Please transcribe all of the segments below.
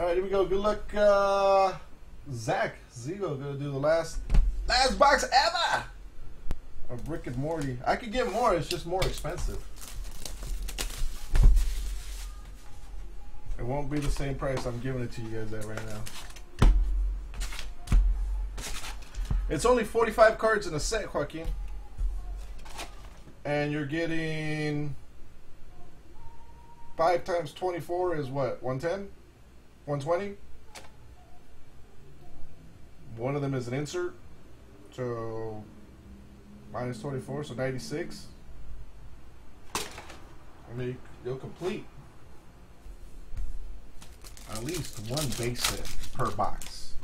All right, here we go. Good luck, uh, Zach Zigo. Gonna do the last last box ever of Rick and Morty. I could get more. It's just more expensive. It won't be the same price I'm giving it to you guys at right now. It's only 45 cards in a set, Joaquin. And you're getting 5 times 24 is what? 110? 120? One of them is an insert. So minus 24, so 96. I mean, you'll complete at least one base set per box.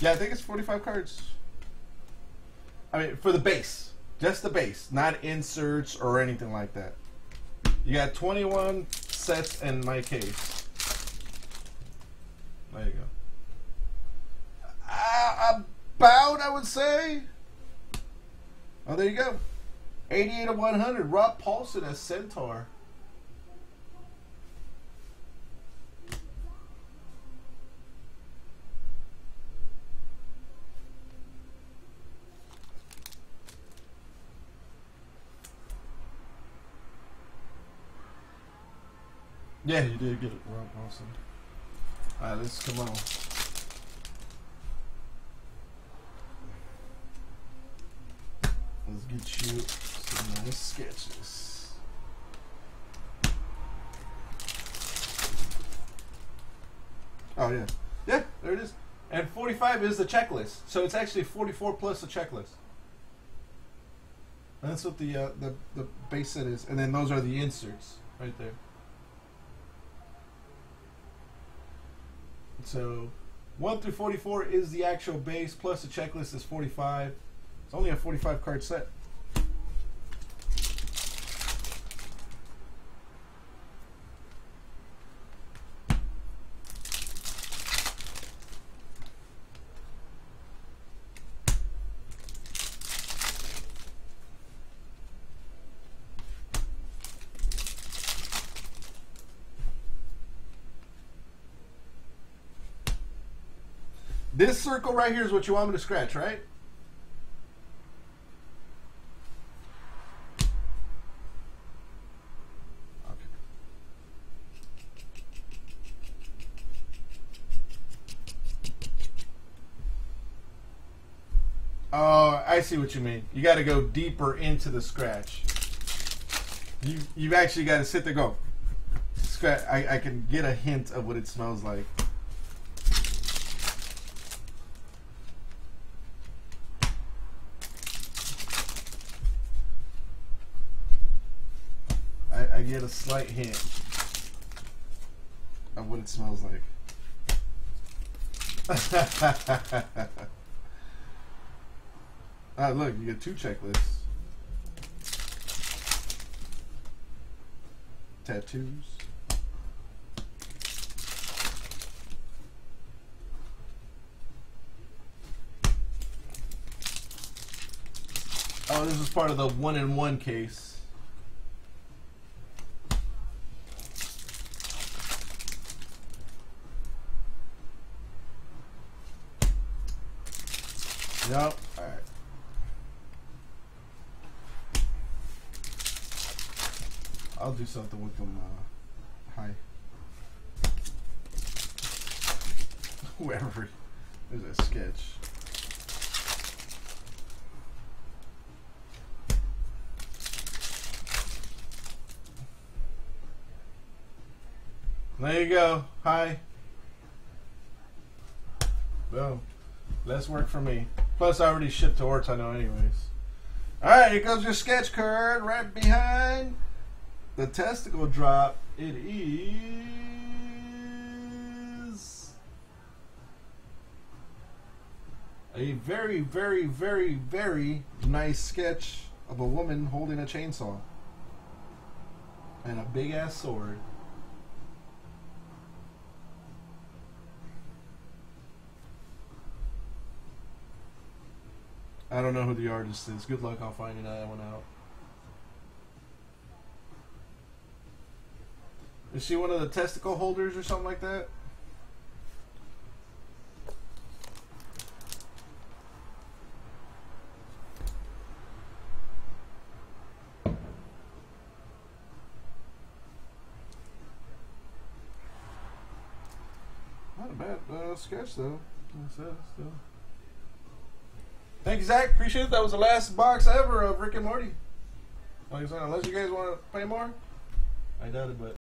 Yeah, I think it's 45 cards. I mean, for the base. Just the base, not inserts or anything like that. You got 21 sets in my case. There you go. Uh, about, I would say. Oh, there you go. 88 of 100. Rob Paulsen as Centaur. Yeah, you did get it, Rob Paulsen. Alright, let's come on. Let's get you some nice sketches. Oh yeah, yeah, there it is. And 45 is the checklist, so it's actually 44 plus the checklist. And that's what the uh, the the base set is, and then those are the inserts right there. So, 1 through 44 is the actual base, plus the checklist is 45. It's only a 45 card set. This circle right here is what you want me to scratch, right? Oh, I see what you mean. You got to go deeper into the scratch. You you've actually got to sit there, go scratch. I, I can get a hint of what it smells like. Get a slight hint of what it smells like. ah, look, you get two checklists. Tattoos. Oh, this is part of the one in one case. Yep. All right. I'll do something with them. Uh, hi. Whoever. There's a sketch. There you go. Hi. Boom. Less work for me. Plus, I already shipped to know, anyways. Alright, here goes your sketch card right behind the testicle drop. It is a very, very, very, very nice sketch of a woman holding a chainsaw and a big ass sword. I don't know who the artist is. Good luck on finding that one out. Is she one of the testicle holders or something like that? Not a bad uh, sketch though. Still. Thank you, Zach. Appreciate it. That was the last box ever of Rick and Morty. Like I said, unless you guys want to pay more, I doubt it, but